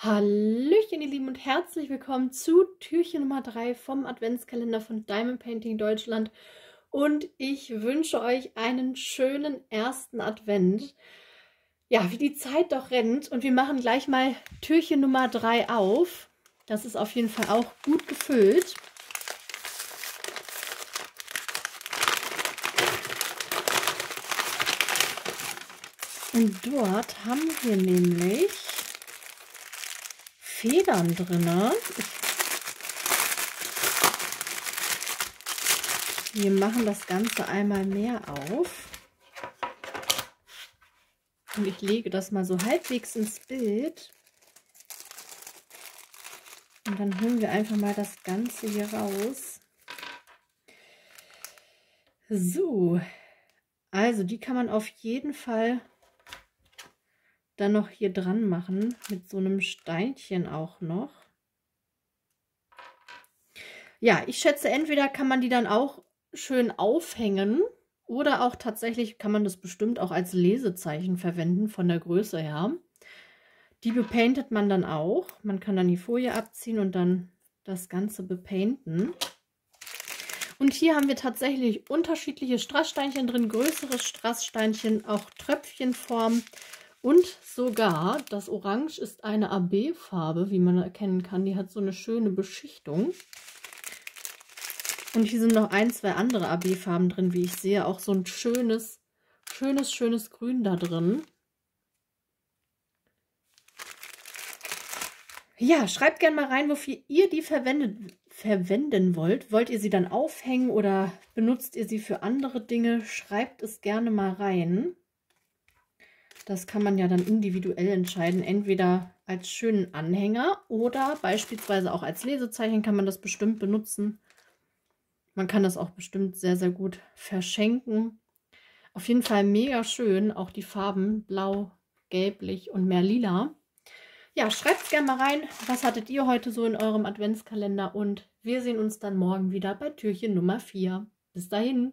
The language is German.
Hallöchen, ihr Lieben, und herzlich willkommen zu Türchen Nummer 3 vom Adventskalender von Diamond Painting Deutschland. Und ich wünsche euch einen schönen ersten Advent. Ja, wie die Zeit doch rennt. Und wir machen gleich mal Türchen Nummer 3 auf. Das ist auf jeden Fall auch gut gefüllt. Und dort haben wir nämlich Federn drin. Wir machen das Ganze einmal mehr auf. Und ich lege das mal so halbwegs ins Bild. Und dann holen wir einfach mal das Ganze hier raus. So, also die kann man auf jeden Fall dann noch hier dran machen mit so einem Steinchen auch noch. Ja, ich schätze, entweder kann man die dann auch schön aufhängen oder auch tatsächlich kann man das bestimmt auch als Lesezeichen verwenden von der Größe her. Die bepaintet man dann auch. Man kann dann die Folie abziehen und dann das Ganze bepainten. Und hier haben wir tatsächlich unterschiedliche Strasssteinchen drin, größere Strasssteinchen, auch Tröpfchenform. Und sogar das Orange ist eine AB-Farbe, wie man erkennen kann. Die hat so eine schöne Beschichtung. Und hier sind noch ein, zwei andere AB-Farben drin, wie ich sehe. Auch so ein schönes, schönes, schönes Grün da drin. Ja, schreibt gerne mal rein, wofür ihr die verwendet, verwenden wollt. Wollt ihr sie dann aufhängen oder benutzt ihr sie für andere Dinge? Schreibt es gerne mal rein. Das kann man ja dann individuell entscheiden, entweder als schönen Anhänger oder beispielsweise auch als Lesezeichen kann man das bestimmt benutzen. Man kann das auch bestimmt sehr, sehr gut verschenken. Auf jeden Fall mega schön, auch die Farben blau, gelblich und mehr lila. Ja, schreibt gerne mal rein, was hattet ihr heute so in eurem Adventskalender und wir sehen uns dann morgen wieder bei Türchen Nummer 4. Bis dahin.